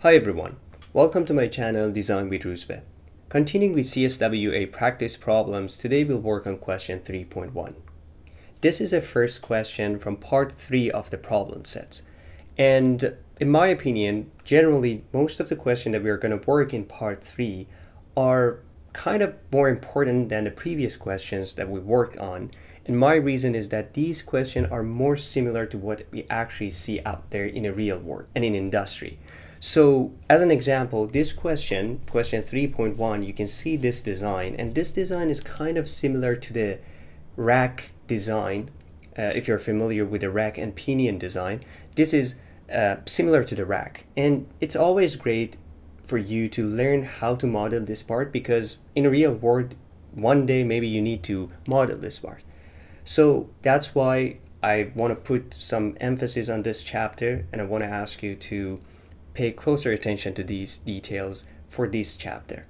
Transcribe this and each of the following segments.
Hi everyone, welcome to my channel Design with Rouzbeh. Continuing with CSWA practice problems, today we'll work on question 3.1. This is the first question from part 3 of the problem sets. And in my opinion, generally most of the questions that we are going to work in part 3 are kind of more important than the previous questions that we worked on. And my reason is that these questions are more similar to what we actually see out there in a real world and in industry. So as an example, this question, question 3.1, you can see this design and this design is kind of similar to the rack design. Uh, if you're familiar with the rack and pinion design, this is uh, similar to the rack. And it's always great for you to learn how to model this part because in a real world, one day maybe you need to model this part. So that's why I want to put some emphasis on this chapter and I want to ask you to pay closer attention to these details for this chapter.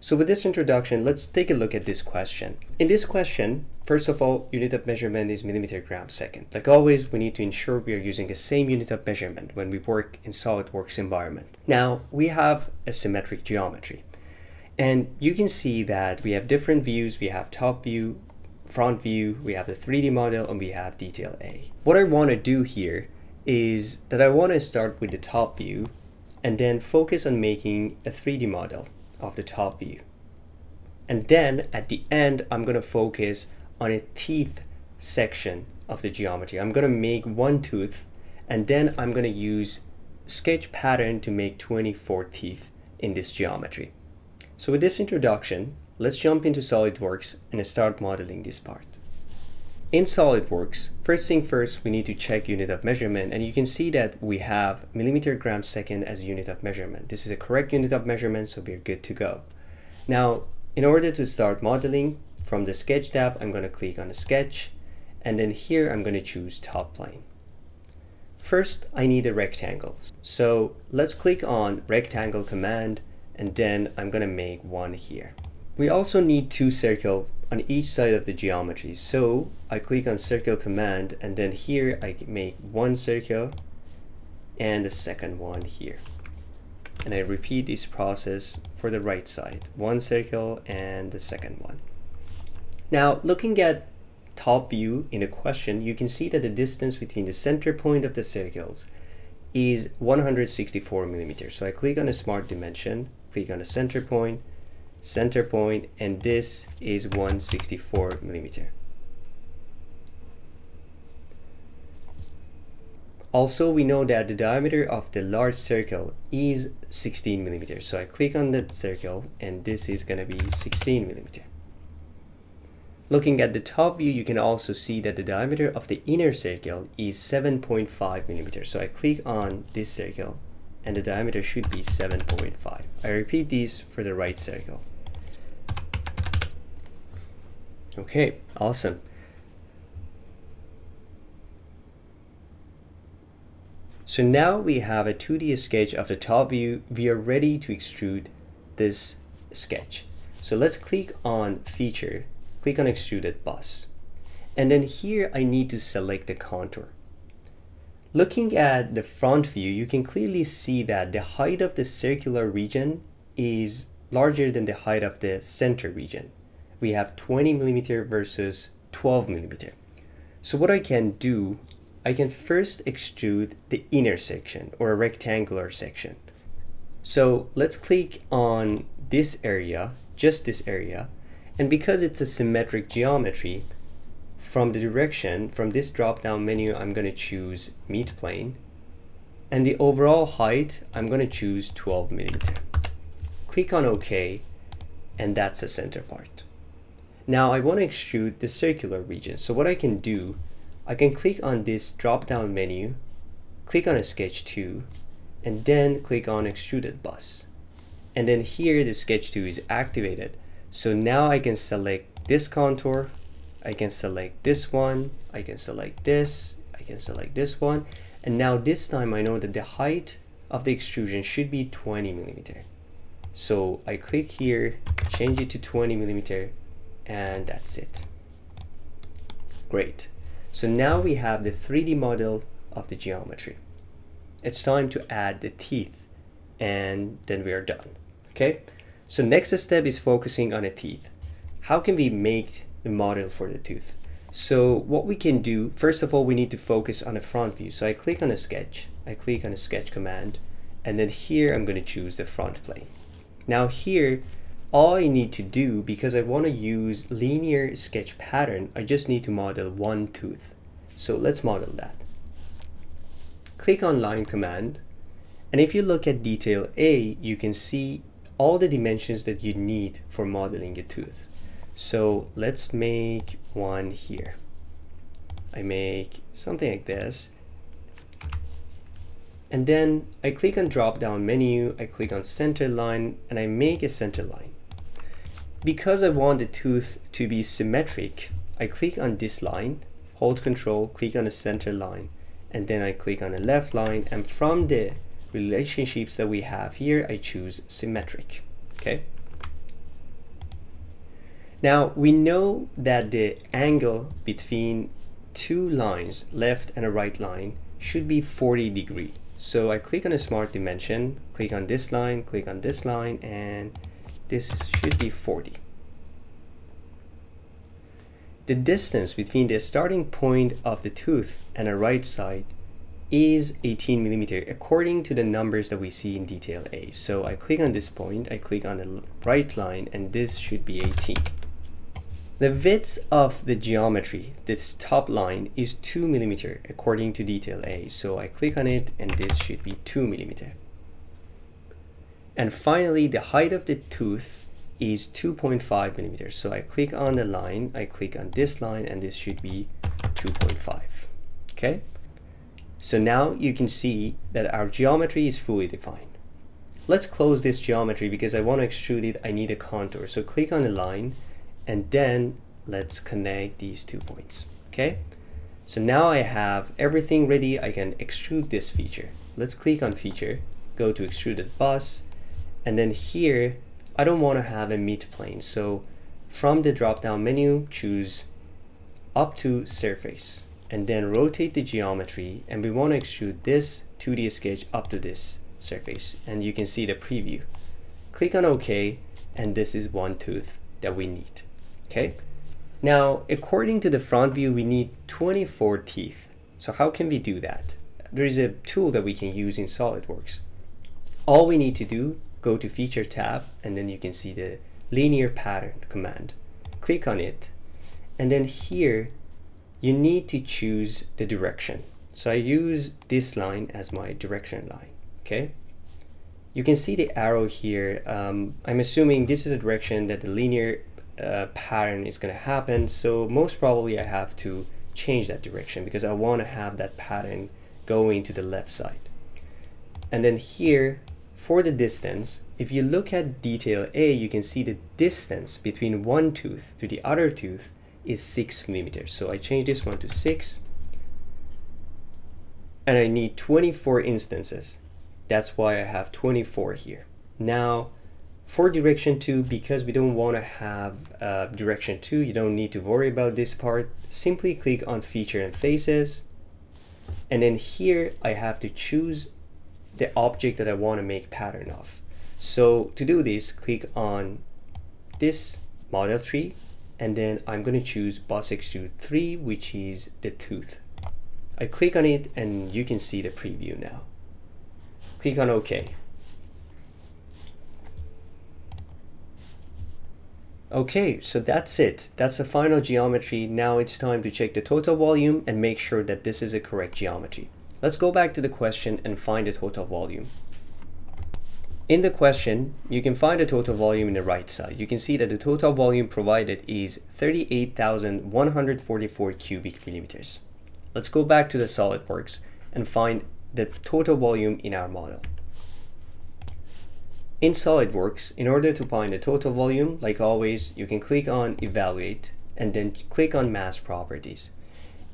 So with this introduction, let's take a look at this question. In this question, first of all, unit of measurement is millimeter gram second. Like always, we need to ensure we are using the same unit of measurement when we work in SolidWorks environment. Now, we have a symmetric geometry. And you can see that we have different views. We have top view, front view, we have the 3D model, and we have detail A. What I want to do here is that I want to start with the top view and then focus on making a 3D model of the top view. And then at the end, I'm going to focus on a teeth section of the geometry. I'm going to make one tooth and then I'm going to use sketch pattern to make 24 teeth in this geometry. So with this introduction, let's jump into SolidWorks and start modeling this part. In SolidWorks, first thing first, we need to check unit of measurement and you can see that we have millimeter gram second as unit of measurement. This is a correct unit of measurement, so we're good to go. Now, in order to start modeling, from the sketch tab, I'm going to click on the sketch and then here I'm going to choose top plane. First, I need a rectangle. So let's click on rectangle command and then I'm going to make one here. We also need two circle on each side of the geometry. So I click on circle command and then here I make one circle and the second one here. And I repeat this process for the right side. One circle and the second one. Now looking at top view in a question, you can see that the distance between the center point of the circles is 164 millimeters. So I click on a smart dimension, click on the center point, center point and this is 164 millimeter. Also, we know that the diameter of the large circle is 16 millimeters. So I click on that circle and this is going to be 16 millimeter. Looking at the top view, you can also see that the diameter of the inner circle is 7.5 millimeters. So I click on this circle and the diameter should be 7.5. I repeat these for the right circle. Okay, awesome. So now we have a 2D sketch of the top view. We are ready to extrude this sketch. So let's click on feature, click on extruded boss. And then here I need to select the contour. Looking at the front view, you can clearly see that the height of the circular region is larger than the height of the center region. We have 20 millimeter versus 12 millimeter. So what I can do, I can first extrude the inner section or a rectangular section. So let's click on this area, just this area, and because it's a symmetric geometry, from the direction, from this drop-down menu, I'm going to choose mid plane. And the overall height, I'm going to choose 12 millimeter. Click on OK, and that's the center part. Now I want to extrude the circular region. So what I can do, I can click on this drop-down menu, click on a sketch 2, and then click on extruded boss. And then here the sketch 2 is activated. So now I can select this contour I can select this one, I can select this, I can select this one. And now this time I know that the height of the extrusion should be 20 millimeter. So I click here, change it to 20 millimeter, and that's it. Great. So now we have the 3D model of the geometry. It's time to add the teeth and then we are done. Okay, so next step is focusing on the teeth. How can we make the model for the tooth? So what we can do, first of all, we need to focus on a front view. So I click on a sketch, I click on a sketch command, and then here I'm going to choose the front plane. Now here, all I need to do, because I want to use linear sketch pattern, I just need to model one tooth. So let's model that. Click on line command, and if you look at detail A, you can see all the dimensions that you need for modeling a tooth. So let's make one here. I make something like this. And then I click on drop down menu, I click on center line, and I make a center line. Because I want the tooth to be symmetric, I click on this line, hold control, click on the center line, and then I click on the left line, and from the relationships that we have here, I choose symmetric, okay? Now we know that the angle between two lines, left and a right line, should be 40 degree. So I click on a smart dimension, click on this line, click on this line, and this should be 40. The distance between the starting point of the tooth and the right side is 18 millimeter according to the numbers that we see in detail A. So I click on this point, I click on the right line, and this should be 18. The width of the geometry, this top line, is 2 millimeter according to detail A. So I click on it and this should be 2 millimeter. And finally, the height of the tooth is 2.5 millimeters. So I click on the line, I click on this line, and this should be 2.5. Okay? So now you can see that our geometry is fully defined. Let's close this geometry because I want to extrude it, I need a contour. So click on the line, and then let's connect these two points okay? So now I have everything ready. I can extrude this feature. Let's click on feature go to extruded boss. And then here I don't want to have a mid plane. So from the drop down menu choose up to surface and then rotate the geometry. And we want to extrude this 2D sketch up to this surface. And you can see the preview. Click on OK and this is one tooth that we need okay? Now, according to the front view, we need 24 teeth. So how can we do that? There is a tool that we can use in SolidWorks. All we need to do, go to Feature tab, and then you can see the linear pattern command. Click on it, and then here, you need to choose the direction. So I use this line as my direction line, okay? You can see the arrow here. Um, I'm assuming this is the direction that the linear uh, pattern is going to happen. So most probably I have to change that direction because I want to have that pattern going to the left side. And then here for the distance, if you look at detail A, you can see the distance between one tooth to the other tooth is six millimeters. So I change this one to six and I need 24 instances. That's why I have 24 here. Now, for direction 2, because we don't want to have uh, direction 2, you don't need to worry about this part. Simply click on feature and faces. And then here I have to choose the object that I want to make pattern of. So to do this, click on this model tree and then I'm going to choose Boss Extrude 3, which is the tooth. I click on it and you can see the preview now. Click on OK. Okay, so that's it. That's the final geometry. Now it's time to check the total volume and make sure that this is a correct geometry. Let's go back to the question and find the total volume. In the question, you can find the total volume in the right side. You can see that the total volume provided is 38,144 cubic millimeters. Let's go back to the SolidWorks and find the total volume in our model. In SolidWorks, in order to find the total volume, like always, you can click on Evaluate and then click on Mass Properties.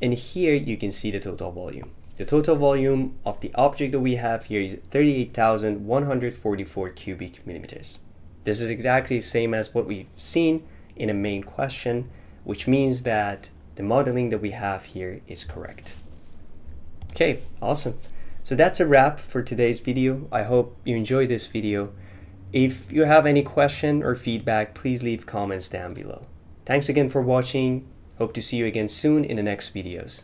And here you can see the total volume. The total volume of the object that we have here is 38,144 cubic millimeters. This is exactly the same as what we've seen in a main question, which means that the modeling that we have here is correct. Okay, awesome. So that's a wrap for today's video. I hope you enjoyed this video. If you have any question or feedback, please leave comments down below. Thanks again for watching. Hope to see you again soon in the next videos.